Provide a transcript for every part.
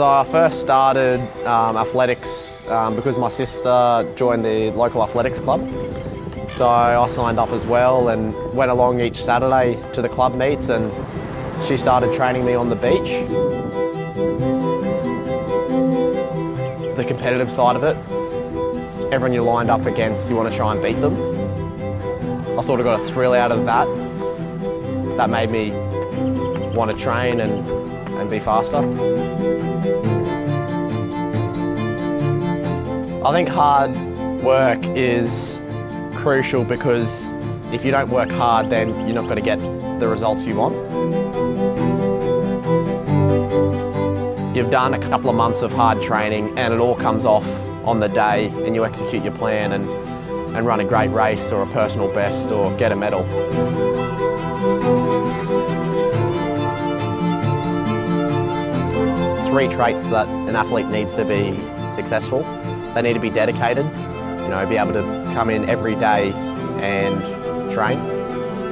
So I first started um, athletics um, because my sister joined the local athletics club. So I signed up as well and went along each Saturday to the club meets and she started training me on the beach. The competitive side of it, everyone you're lined up against, you want to try and beat them. I sort of got a thrill out of that. That made me want to train and, and be faster. I think hard work is crucial because if you don't work hard, then you're not going to get the results you want. You've done a couple of months of hard training and it all comes off on the day and you execute your plan and, and run a great race or a personal best or get a medal. Three traits that an athlete needs to be successful. They need to be dedicated, you know, be able to come in every day and train.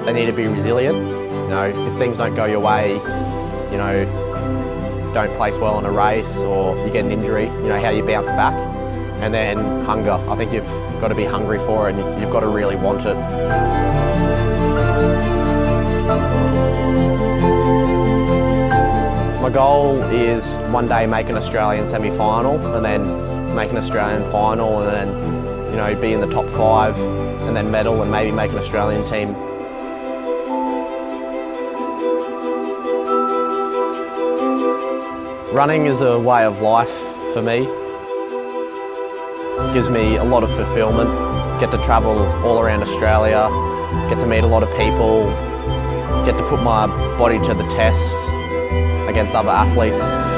They need to be resilient. You know, if things don't go your way, you know, don't place well in a race or you get an injury, you know, how you bounce back. And then hunger. I think you've got to be hungry for it and you've got to really want it. Goal is one day make an Australian semi-final and then make an Australian final and then, you know, be in the top five and then medal and maybe make an Australian team. Running is a way of life for me. It gives me a lot of fulfillment. Get to travel all around Australia, get to meet a lot of people, get to put my body to the test against other athletes